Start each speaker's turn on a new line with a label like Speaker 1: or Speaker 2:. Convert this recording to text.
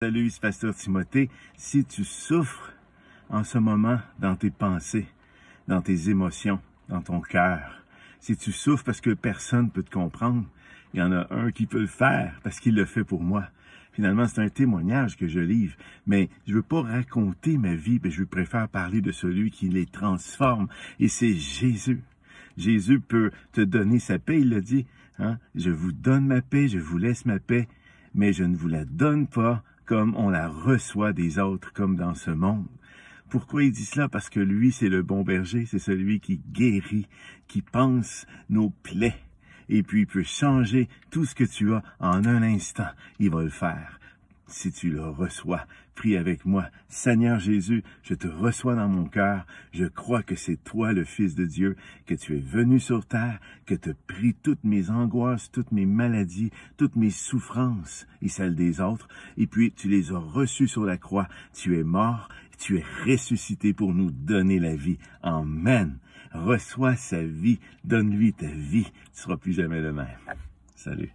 Speaker 1: Salut, c'est Pasteur Timothée. Si tu souffres en ce moment dans tes pensées, dans tes émotions, dans ton cœur, si tu souffres parce que personne ne peut te comprendre, il y en a un qui peut le faire parce qu'il le fait pour moi. Finalement, c'est un témoignage que je livre, mais je veux pas raconter ma vie, mais je préfère parler de celui qui les transforme, et c'est Jésus. Jésus peut te donner sa paix, il l'a dit. Hein? Je vous donne ma paix, je vous laisse ma paix, mais je ne vous la donne pas comme on la reçoit des autres, comme dans ce monde. Pourquoi il dit cela? Parce que lui, c'est le bon berger, c'est celui qui guérit, qui pense nos plaies, et puis il peut changer tout ce que tu as en un instant. Il va le faire si tu le reçois. Prie avec moi. Seigneur Jésus, je te reçois dans mon cœur. Je crois que c'est toi le Fils de Dieu, que tu es venu sur terre, que as pris toutes mes angoisses, toutes mes maladies, toutes mes souffrances et celles des autres, et puis tu les as reçues sur la croix. Tu es mort, tu es ressuscité pour nous donner la vie. Amen. Reçois sa vie, donne-lui ta vie. Tu seras plus jamais le même. Salut.